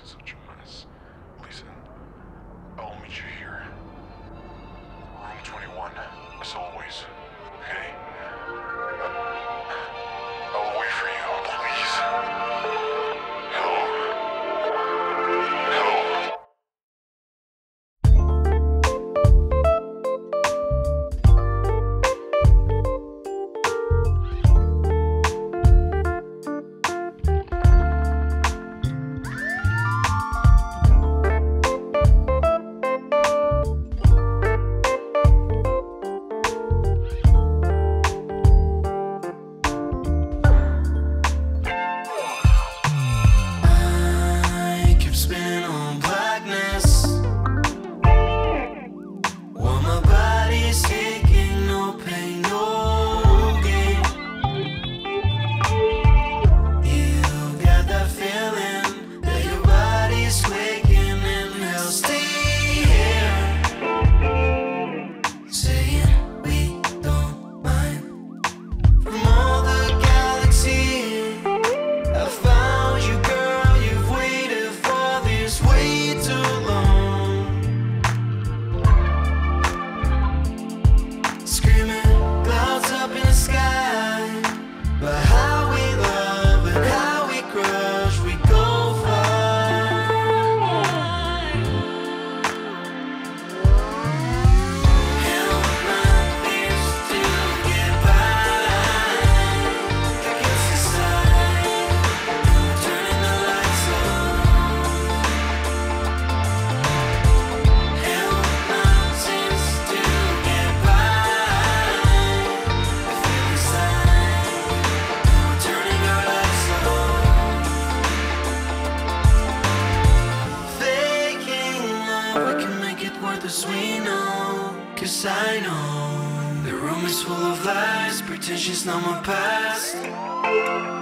This is others we know Cause I know. The room is full of lies Pretend she's not my past.